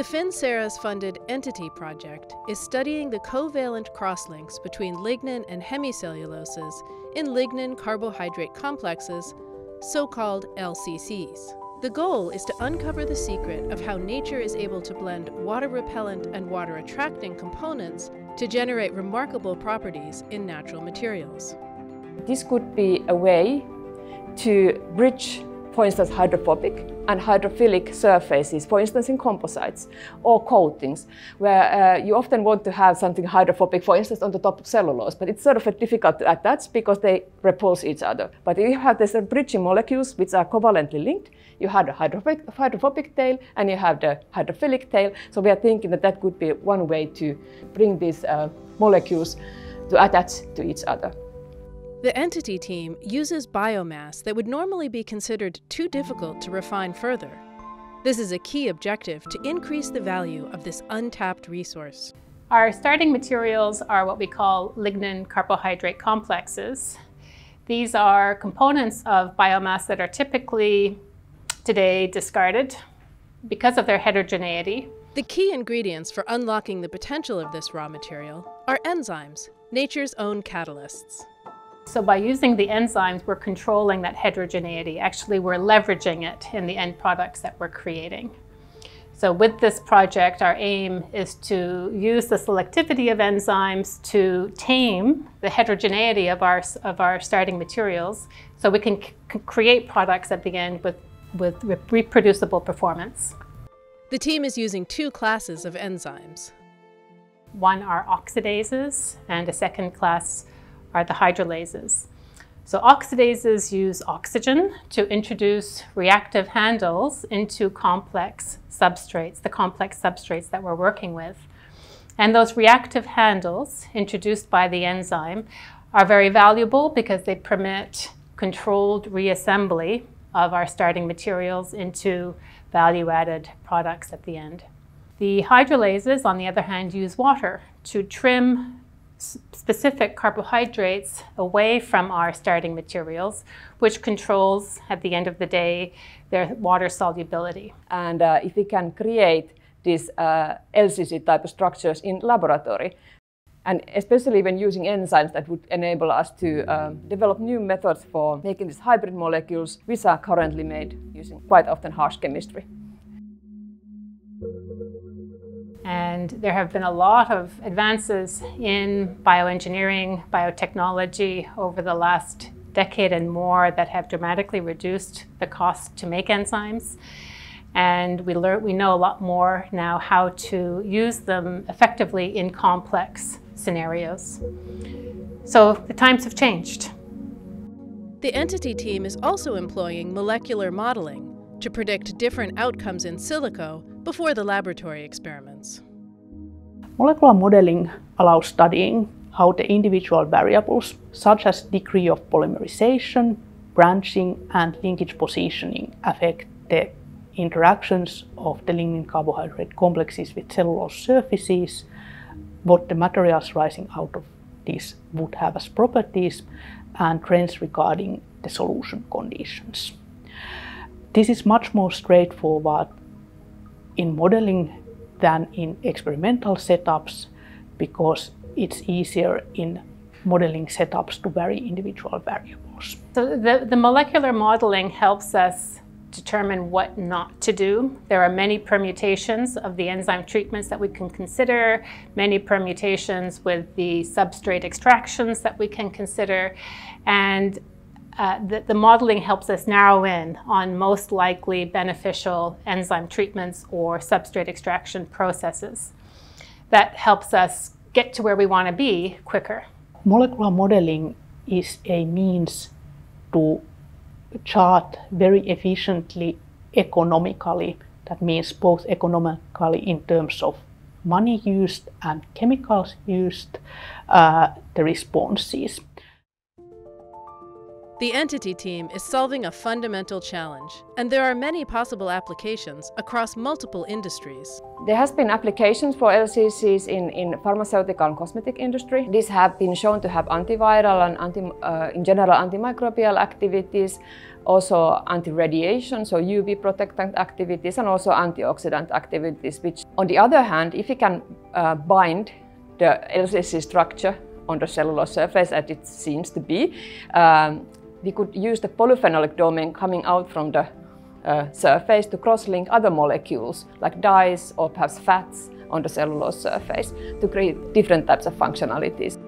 The FinnCERES funded Entity project is studying the covalent crosslinks between lignin and hemicelluloses in lignin carbohydrate complexes, so called LCCs. The goal is to uncover the secret of how nature is able to blend water repellent and water attracting components to generate remarkable properties in natural materials. This could be a way to bridge, for instance, hydrophobic and hydrophilic surfaces, for instance in composites or coatings, where uh, you often want to have something hydrophobic, for instance on the top of cellulose, but it's sort of difficult to attach because they repulse each other. But if you have these bridging molecules which are covalently linked, you have the hydrophobic, hydrophobic tail and you have the hydrophilic tail. So we are thinking that that could be one way to bring these uh, molecules to attach to each other. The Entity team uses biomass that would normally be considered too difficult to refine further. This is a key objective to increase the value of this untapped resource. Our starting materials are what we call lignin carbohydrate complexes. These are components of biomass that are typically today discarded because of their heterogeneity. The key ingredients for unlocking the potential of this raw material are enzymes, nature's own catalysts. So by using the enzymes, we're controlling that heterogeneity. Actually, we're leveraging it in the end products that we're creating. So with this project, our aim is to use the selectivity of enzymes to tame the heterogeneity of our, of our starting materials so we can create products at the end with, with reproducible performance. The team is using two classes of enzymes. One are oxidases and a second class are the hydrolases. So oxidases use oxygen to introduce reactive handles into complex substrates, the complex substrates that we're working with. And those reactive handles introduced by the enzyme are very valuable because they permit controlled reassembly of our starting materials into value-added products at the end. The hydrolases, on the other hand, use water to trim specific carbohydrates away from our starting materials, which controls, at the end of the day, their water solubility. And uh, if we can create these uh, LCC type of structures in laboratory, and especially when using enzymes that would enable us to um, develop new methods for making these hybrid molecules, which are currently made using quite often harsh chemistry. And there have been a lot of advances in bioengineering, biotechnology over the last decade and more that have dramatically reduced the cost to make enzymes. And we, learn, we know a lot more now how to use them effectively in complex scenarios. So the times have changed. The Entity team is also employing molecular modeling to predict different outcomes in silico before the laboratory experiments. Molecular modeling allows studying how the individual variables, such as degree of polymerization, branching, and linkage positioning, affect the interactions of the lignin carbohydrate complexes with cellulose surfaces, what the materials rising out of these would have as properties, and trends regarding the solution conditions. This is much more straightforward in modeling than in experimental setups because it's easier in modeling setups to vary individual variables. So the, the molecular modeling helps us determine what not to do. There are many permutations of the enzyme treatments that we can consider, many permutations with the substrate extractions that we can consider, and uh, the, the, modeling helps us narrow in on most likely beneficial enzyme treatments or substrate extraction processes. That helps us get to where we want to be quicker. Molecular modeling is a means to chart very efficiently economically. That means both economically in terms of money used and chemicals used, uh, the responses. The Entity team is solving a fundamental challenge, and there are many possible applications across multiple industries. There has been applications for LCCs in, in pharmaceutical and cosmetic industry. These have been shown to have antiviral and anti, uh, in general antimicrobial activities, also anti-radiation, so UV protectant activities, and also antioxidant activities, which on the other hand, if you can uh, bind the LCC structure on the cellulose surface as it seems to be, um, we could use the polyphenolic domain coming out from the uh, surface to cross-link other molecules like dyes or perhaps fats on the cellulose surface to create different types of functionalities.